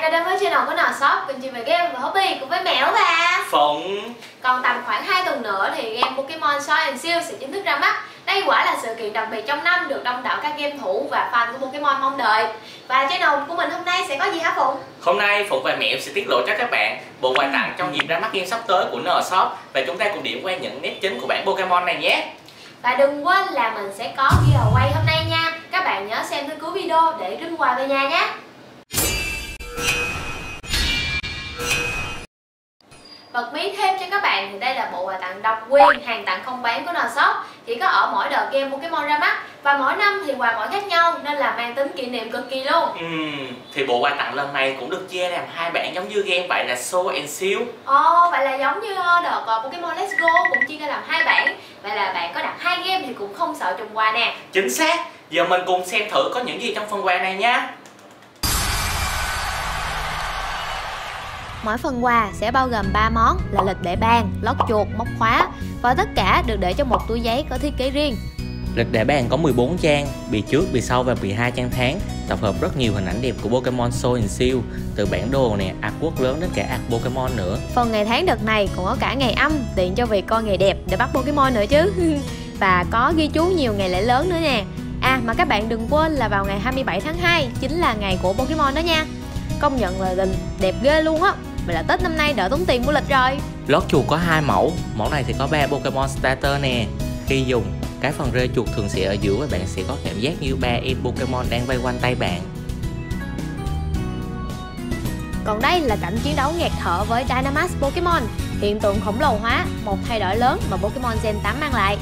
bạn đã đến với channel của Nào Shop, kênh chuyên về game và hobby cùng với Mèo và Phụng. Còn tầm khoảng 2 tuần nữa thì game Pokemon Sword and Shield sẽ chính thức ra mắt. Đây quả là sự kiện đặc biệt trong năm được đông đảo các game thủ và fan của Pokemon mong đợi. Và channel của mình hôm nay sẽ có gì hả Phụng? Hôm nay Phụng và Mẹo sẽ tiết lộ cho các bạn bộ quà tặng trong dịp ra mắt game sắp tới của NR Shop Và chúng ta cùng điểm qua những nét chính của bản Pokemon này nhé. Và đừng quên là mình sẽ có giveaway hôm nay nha. Các bạn nhớ xem tới cuối video để rinh quà về nhà nhé Bật mí thêm cho các bạn thì đây là bộ quà tặng độc quyền hàng tặng không bán của Nshop Chỉ có ở mỗi đợt game Pokemon ra mắt. Và mỗi năm thì quà mỗi khác nhau nên là mang tính kỷ niệm cực kỳ luôn. Ừm, thì bộ quà tặng lần này cũng được chia làm hai bản giống như game vậy là Soul and Shield. Ồ, vậy là giống như ờ, đợt ờ, Pokemon Let's Go cũng chia ra làm hai bản Vậy là bạn có đặt hai game thì cũng không sợ trùng quà nè. Chính xác, giờ mình cùng xem thử có những gì trong phần quà này nha Mỗi phần quà sẽ bao gồm 3 món là lịch để bàn, lót chuột, móc khóa và tất cả được để trong một túi giấy có thiết kế riêng. Lịch để bàn có 14 trang, bì trước, bì sau và bì hai trang tháng Tập hợp rất nhiều hình ảnh đẹp của Pokemon Soul and Shield Từ bản đồ nè, artwork lớn đến cả art Pokemon nữa. Phần ngày tháng đợt này cũng có cả ngày âm tiện cho việc coi ngày đẹp để bắt Pokemon nữa chứ. Và có ghi chú nhiều ngày lễ lớn nữa nè. À mà các bạn đừng quên là vào ngày 27 tháng 2 chính là ngày của Pokemon đó nha. Công nhận là đẹp ghê luôn á Vậy là Tết năm nay đỡ tốn tiền mua lịch rồi. Lót chuột có hai mẫu, mẫu này thì có 3 Pokemon Starter nè. Khi dùng, cái phần rê chuột thường sẽ ở giữa và bạn sẽ có cảm giác như ba em Pokemon đang vây quanh tay bạn. Còn đây là cảnh chiến đấu nghẹt thở với Dynamax Pokemon. Hiện tượng khổng lồ hóa, một thay đổi lớn mà Pokemon Gen 8 mang lại.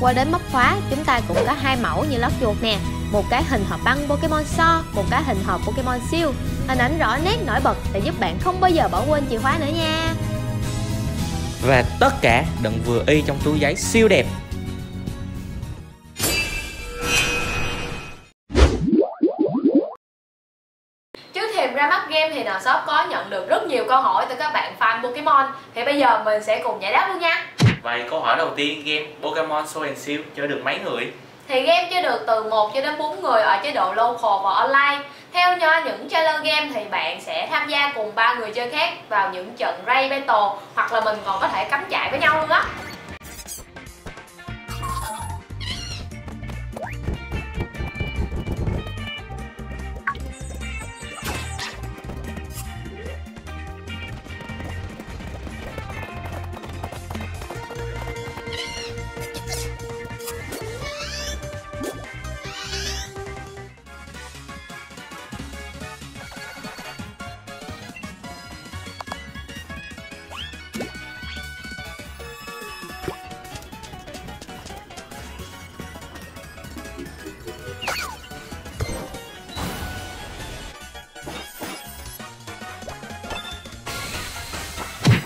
Qua đến móc khóa, chúng ta cũng có hai mẫu như lót chuột nè một cái hình hộp băng Pokemon So, một cái hình hộp Pokemon siêu. Hình ảnh rõ nét nổi bật để giúp bạn không bao giờ bỏ quên chìa khóa nữa nha. Và tất cả đựng vừa y trong túi giấy siêu đẹp. Trước thềm ra mắt game thì shop có nhận được rất nhiều câu hỏi từ các bạn fan Pokemon. Thì bây giờ mình sẽ cùng giải đáp luôn nha. Vậy câu hỏi đầu tiên game Pokemon Soul and Shield chơi được mấy người? Thì game chơi được từ 1 cho đến 4 người ở chế độ local và online. Theo như những trailer game thì bạn sẽ tham gia cùng ba người chơi khác vào những trận raid battle, Hoặc là mình còn có thể cắm chạy với nhau luôn á.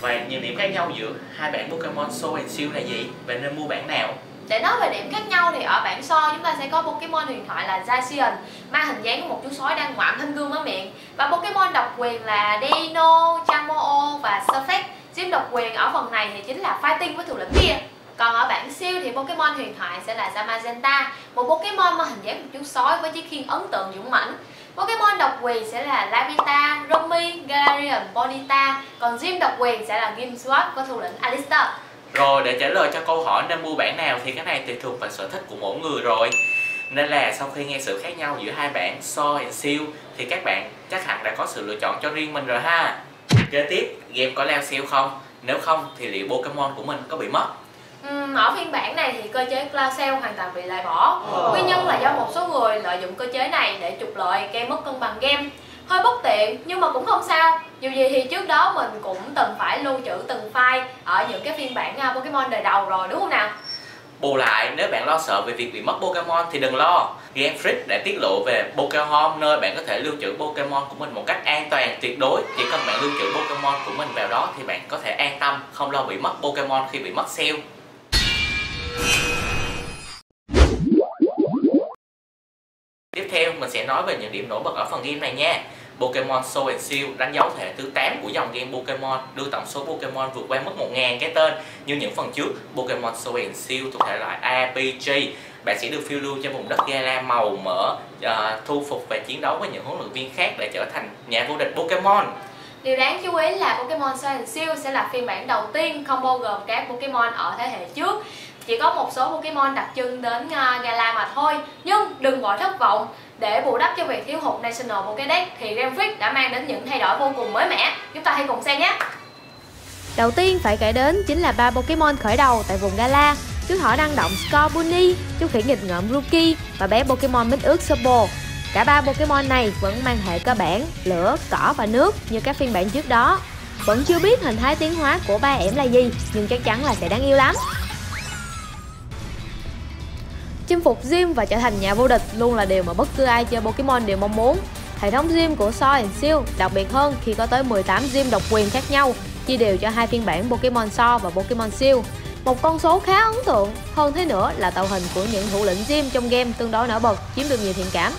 Vậy nhiều điểm khác nhau giữa hai bản Pokemon Soul and Shield là gì? Và nên mua bản nào? Để nói về điểm khác nhau thì ở bản so chúng ta sẽ có Pokemon huyền thoại là Zacian Mang hình dáng của một chú sói đang ngoạm thanh gương ở miệng Và Pokemon độc quyền là Dino, Chamoo và Surfect chiếm độc quyền ở phần này thì chính là Fighting với thủ lĩnh kia còn ở bản siêu thì Pokemon huyền thoại sẽ là Zamazenta Một Pokemon mang hình dáng một chú sói với chiếc khiên ấn tượng dũng mãnh Pokemon độc quyền sẽ là Labita, Romy, Galarian, Bonita. Còn Gym độc quyền sẽ là Gimswap có thủ lĩnh Alistair. Rồi để trả lời cho câu hỏi nên mua bản nào thì cái này tùy thuộc vào sở thích của mỗi người rồi. Nên là sau khi nghe sự khác nhau giữa hai bản So and Shield thì các bạn chắc hẳn đã có sự lựa chọn cho riêng mình rồi ha. Kế tiếp, game có leo siêu không? Nếu không thì liệu Pokemon của mình có bị mất? Uhm, ở phiên bản này thì cơ chế cloud sale hoàn toàn bị loại bỏ. Nguyên nhân là do một số người lợi dụng cơ chế này để trục lợi gây mất cân bằng game Hơi bất tiện nhưng mà cũng không sao Dù gì thì trước đó mình cũng từng phải lưu trữ từng file ở những cái phiên bản à, Pokemon đời đầu rồi đúng không nào? Bù lại, nếu bạn lo sợ về việc bị mất Pokemon thì đừng lo. Game Freak đã tiết lộ về Pokemon nơi bạn có thể lưu trữ Pokemon của mình một cách an toàn tuyệt đối. Chỉ cần bạn lưu trữ Pokemon của mình vào đó thì bạn có thể an tâm không lo bị mất Pokemon khi bị mất sale. Mình sẽ nói về những điểm nổi bật ở phần game này nha. Pokemon Soul and Shield đánh dấu thể thứ 8 của dòng game Pokemon, đưa tổng số Pokemon vượt qua mức 1.000 cái tên. Như những phần trước, Pokemon Soul and Shield thuộc thể loại RPG, bạn sẽ được phiêu lưu trên vùng đất Gala màu mỡ, uh, thu phục và chiến đấu với những huấn luyện viên khác để trở thành nhà vô địch Pokemon. Điều đáng chú ý là Pokemon Sword and Shield sẽ là phiên bản đầu tiên không bao gồm các Pokemon ở thế hệ trước chỉ có một số Pokemon đặc trưng đến à, Gala mà thôi nhưng đừng bỏ thất vọng để bù đắp cho việc thiếu hụt National Pokédex thì Renfrick đã mang đến những thay đổi vô cùng mới mẻ chúng ta hãy cùng xem nhé Đầu tiên phải kể đến chính là ba Pokemon khởi đầu tại vùng Gala chú thỏ năng động Scorbunny, chú khỉ nghịch ngợm Rookie và bé Pokemon mít ướt Sobo. Cả ba Pokemon này vẫn mang hệ cơ bản, lửa, cỏ và nước như các phiên bản trước đó. Vẫn chưa biết hình thái tiến hóa của ba ẻm là gì, nhưng chắc chắn là sẽ đáng yêu lắm. Chinh phục gym và trở thành nhà vô địch luôn là điều mà bất cứ ai chơi Pokemon đều mong muốn. Hệ thống gym của Soi and Shield đặc biệt hơn khi có tới 18 gym độc quyền khác nhau, chia đều cho hai phiên bản Pokemon Sword và Pokemon Seal. Một con số khá ấn tượng, hơn thế nữa là tạo hình của những thủ lĩnh gym trong game tương đối nổi bật, chiếm được nhiều thiện cảm.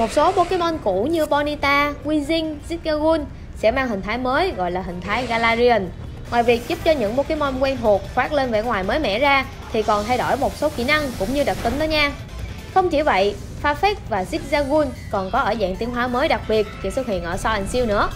Một số Pokemon cũ như Bonita, Weezing, Zigzagoon sẽ mang hình thái mới gọi là hình thái Galarian. Ngoài việc giúp cho những Pokemon quen thuộc phát lên vẻ ngoài mới mẻ ra thì còn thay đổi một số kỹ năng cũng như đặc tính đó nha. Không chỉ vậy, Farfetch và Zigzagoon còn có ở dạng tiến hóa mới đặc biệt chỉ xuất hiện ở Sword and Shield nữa.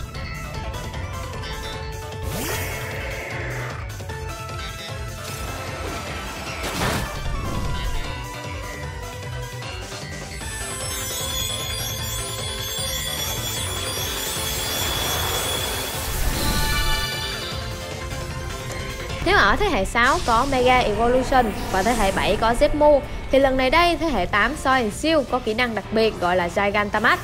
Ở thế hệ 6 có Mega Evolution và thế hệ 7 có Zepmu thì lần này đây, thế hệ 8 Soi and Shield có kỹ năng đặc biệt gọi là Gigantamax.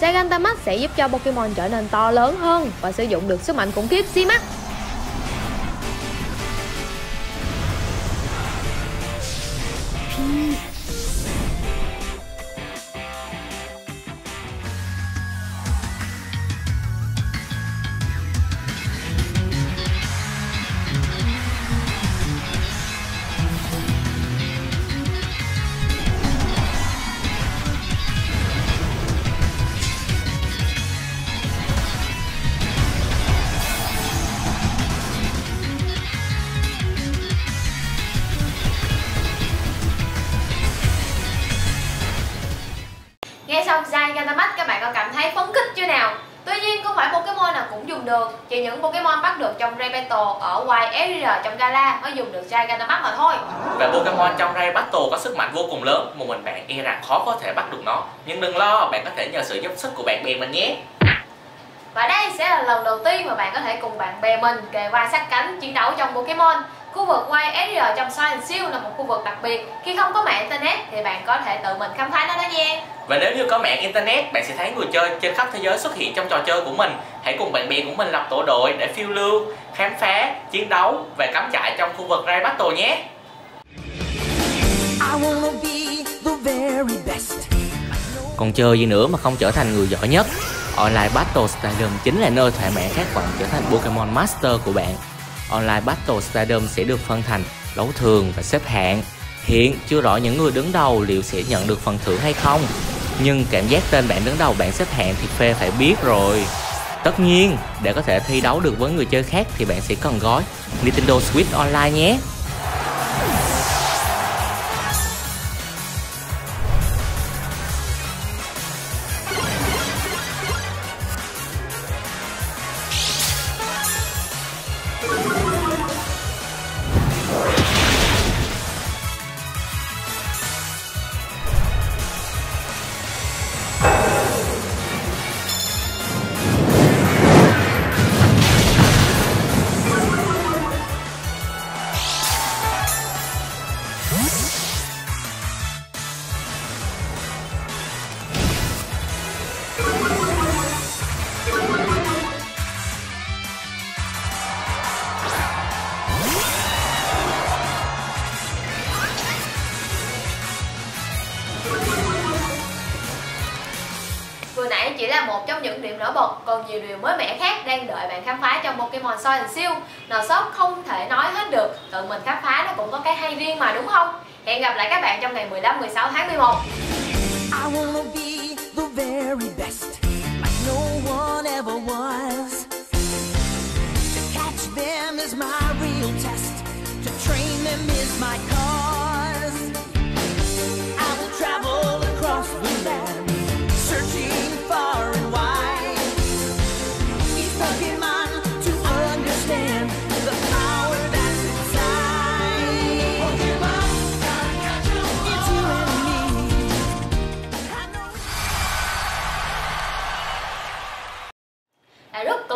Gigantamax sẽ giúp cho Pokemon trở nên to lớn hơn và sử dụng được sức mạnh khủng khiếp Z-Max. Bạn có cảm thấy phấn khích chưa nào? Tuy nhiên không phải Pokemon nào cũng dùng được? Chỉ những Pokemon bắt được trong Ray Battle ở YSR trong Gala mới dùng được Gigantamax mà thôi. Và Pokemon trong Ray Battle có sức mạnh vô cùng lớn Một mình bạn e rằng khó có thể bắt được nó. Nhưng đừng lo, bạn có thể nhờ sự giúp sức của bạn bè mình nhé. Và đây sẽ là lần đầu tiên mà bạn có thể cùng bạn bè mình kề vai sát cánh chiến đấu trong Pokemon. Khu vực YSR trong and Shield là một khu vực đặc biệt. Khi không có mạng Internet thì bạn có thể tự mình khám phá nó đó nha Và nếu như có mạng Internet, bạn sẽ thấy người chơi trên khắp thế giới xuất hiện trong trò chơi của mình. Hãy cùng bạn bè của mình lập tổ đội để phiêu lưu, khám phá, chiến đấu và cắm trại trong khu vực Ray Battle nhé. Còn chơi gì nữa mà không trở thành người giỏi nhất? Online Battle Stadium chính là nơi thỏa mãn khát vọng trở thành Pokemon Master của bạn. Online Battle Stadium sẽ được phân thành đấu thường và xếp hạng. Hiện chưa rõ những người đứng đầu liệu sẽ nhận được phần thưởng hay không nhưng cảm giác tên bạn đứng đầu bảng xếp hạng thì phê phải biết rồi. Tất nhiên, để có thể thi đấu được với người chơi khác thì bạn sẽ cần gói Nintendo Switch Online nhé. Những điểm nổi bật, còn nhiều điều mới mẻ khác đang đợi bạn khám phá trong Pokemon Sword and Shield. Nào không thể nói hết được, tự mình khám phá nó cũng có cái hay riêng mà đúng không? Hẹn gặp lại các bạn trong ngày 15 16 tháng 11. I wanna be the very best,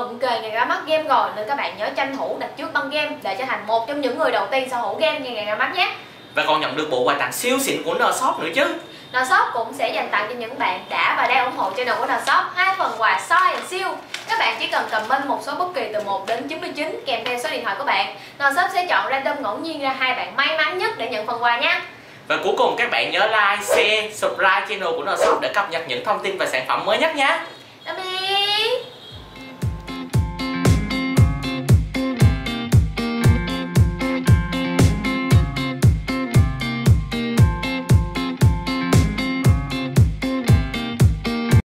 cận kề ngày ra mắt game rồi nên các bạn nhớ tranh thủ đặt trước băng game để trở thành một trong những người đầu tiên sở hữu game như ngày ra mắt nhé. Và còn nhận được bộ quà tặng siêu xịn của Nshop nữa chứ Nshop cũng sẽ dành tặng cho những bạn đã và đang ủng hộ channel của Nshop hai phần quà soi and siêu. Các bạn chỉ cần comment một số bất kỳ từ 1 đến 99 kèm theo số điện thoại của bạn. Nshop sẽ chọn random ngẫu nhiên ra hai bạn may mắn nhất để nhận phần quà nha. Và cuối cùng các bạn nhớ like, share, subscribe channel của Nshop để cập nhật những thông tin và sản phẩm mới nhất nhé